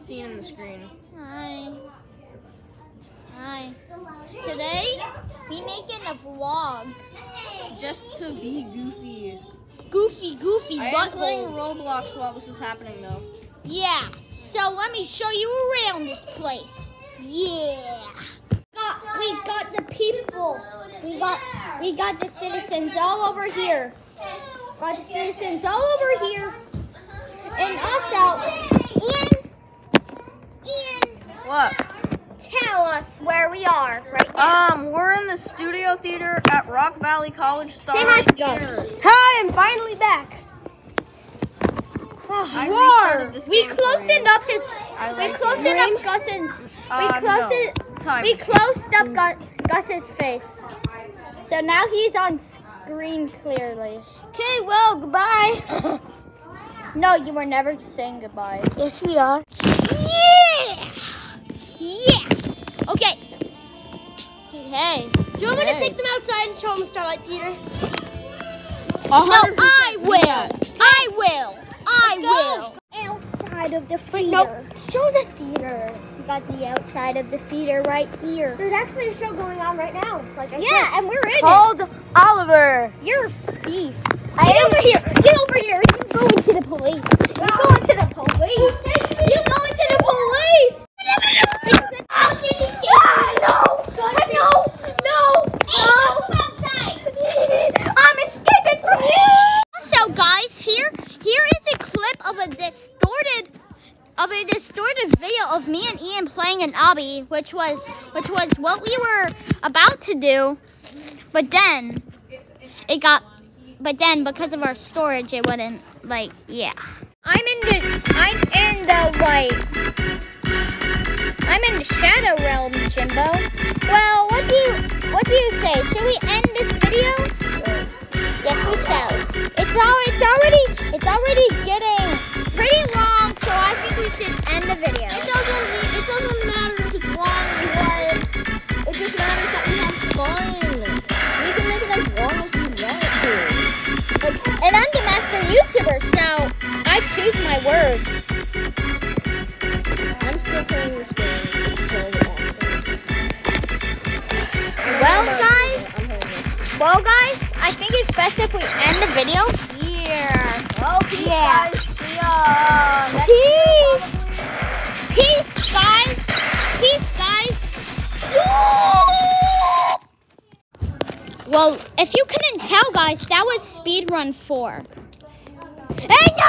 seen in the screen. Hi. Hi. Today, we making a vlog. Just to be goofy. Goofy, goofy I butthole. I am playing Roblox while this is happening, though. Yeah. So, let me show you around this place. Yeah. Got, we got the people. We got, we got the citizens all over here. Got the citizens all over here and us out. And what? tell us where we are right now. Um, we're in the studio theater at Rock Valley College. Say hi Starlight to Gus. Hi, I'm finally back. Restarted this We closed up his. I we like closed it. up Gus's. Uh, we closed no. it. Time. We closed up Gus, Gus's face. So now he's on screen clearly. Okay, well, goodbye. No, you were never saying goodbye. yes, we are. Outside and show them Starlight Theater? A No, I will. I will. I Let's will. Outside of the theater. Nope. Show the theater. We got the outside of the theater right here. There's actually a show going on right now. Like I Yeah, and we're in it. Called Oliver. You're a thief. Get over here. Get over here. You're going to the police. You're going to the police. You're going to the police. Ah, no. No. No. No. I'm escaping from you. So, guys, here, here is a clip of a distorted, of a distorted video of me and Ian playing an obby, which was, which was what we were about to do, but then it got but then because of our storage it wouldn't like yeah. I'm in the i'm in the like i'm in the shadow realm jimbo. Well what do you what do you say? Should we end this video? Yes we shall. It's all it's already it's already getting we should end the video It doesn't. It doesn't matter if it's long or what. It just matters that we have fun. We can make it as long as we want to. and i'm the master youtuber so i choose my word I'm still playing this game. It's so awesome. well guys. Well, guys, I think it's best if we end the video here. Well, peace, Yeah. guys. See ya. Well, if you couldn't tell, guys, that was speedrun 4. Hey, no!